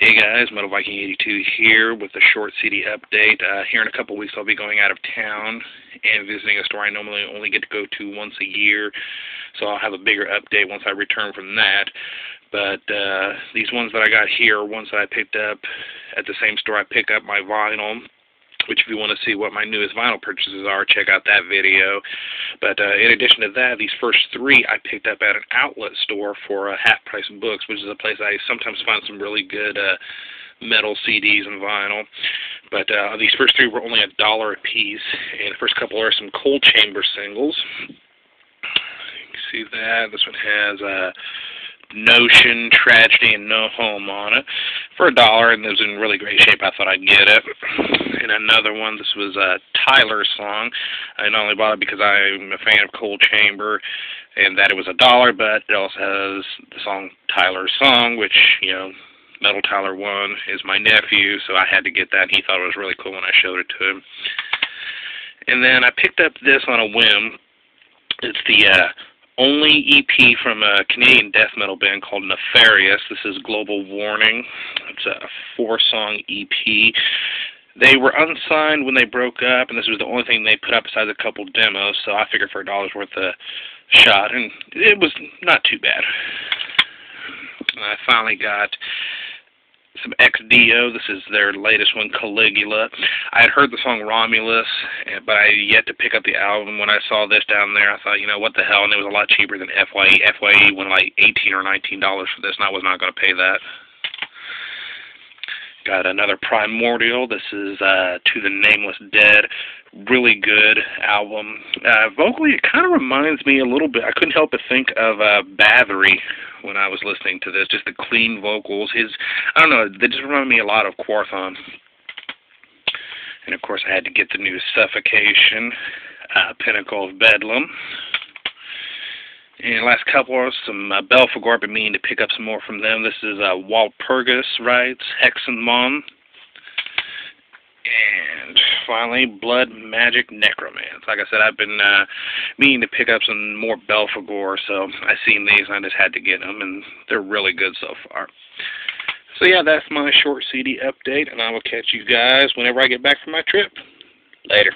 Hey guys, Metal Viking 82 here with a short CD update. Uh, here in a couple weeks I'll be going out of town and visiting a store I normally only get to go to once a year, so I'll have a bigger update once I return from that. But uh, these ones that I got here are ones that I picked up at the same store I pick up my vinyl which if you want to see what my newest vinyl purchases are, check out that video. But uh, in addition to that, these first three I picked up at an outlet store for uh, Half Price Books, which is a place I sometimes find some really good uh, metal CDs and vinyl. But uh, these first three were only a dollar a piece, and the first couple are some Coal Chamber singles. You can see that. This one has... Uh, Notion, Tragedy, and No Home on it for a dollar, and it was in really great shape. I thought I'd get it. And another one, this was a Tyler song. I not only bought it because I'm a fan of Coal Chamber and that it was a dollar, but it also has the song Tyler's Song, which, you know, Metal Tyler 1 is my nephew, so I had to get that, he thought it was really cool when I showed it to him. And then I picked up this on a whim. It's the uh, only EP from a Canadian death metal band called Nefarious. This is Global Warning. It's a four-song EP. They were unsigned when they broke up, and this was the only thing they put up besides a couple demos, so I figured for a dollar's worth a shot, and it was not too bad. I finally got some Ex Deo. This is their latest one, Caligula. I had heard the song Romulus, but I had yet to pick up the album. When I saw this down there, I thought, you know, what the hell? And it was a lot cheaper than FYE. FYE went like 18 or 19 dollars for this, and I was not going to pay that. Got another Primordial. This is uh, To the Nameless Dead. Really good album. Uh, vocally, it kind of reminds me a little bit. I couldn't help but think of uh, Bathory when I was listening to this. Just the clean vocals. His, I don't know, they just remind me a lot of Quorthon. And of course, I had to get the new Suffocation, uh, Pinnacle of Bedlam. And last couple some uh, Belphegor. I've been meaning to pick up some more from them. This is uh, Walpurgis Rites Hexenwahn. And finally, Blood Magic Necromance. Like I said, I've been uh, meaning to pick up some more Belphegor, so I seen these and I just had to get them, and they're really good so far. So yeah, that's my short CD update, and I will catch you guys whenever I get back from my trip. Later.